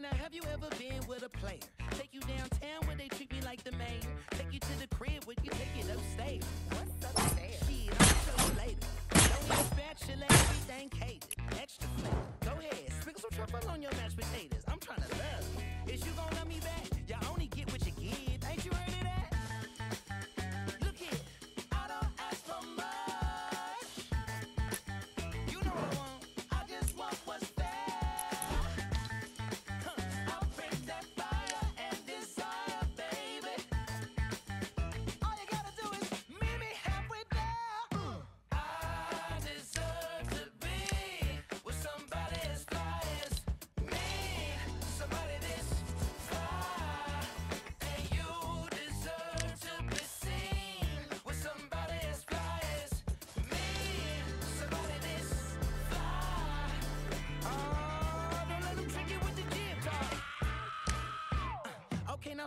now have you ever been with a player? Take you downtown where they treat me like the mayor. Take you to the crib where you take it upstairs. What's upstairs? Shit, I'll show you later. Don't need a spatula, everything catered. Extra flavor. Go ahead, sprinkle some truffle on your mashed potatoes. I'm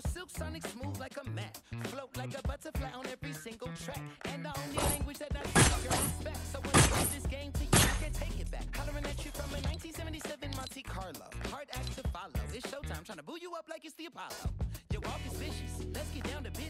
Silk sonic smooth like a mat. Float like a butterfly on every single track. And the only language that I speak is respect. So when I this game to you, I can take it back. Hollering at you from a 1977 Monte Carlo. Hard act to follow. It's showtime, trying to boo you up like it's the Apollo. Your walk is vicious. Let's get down to business.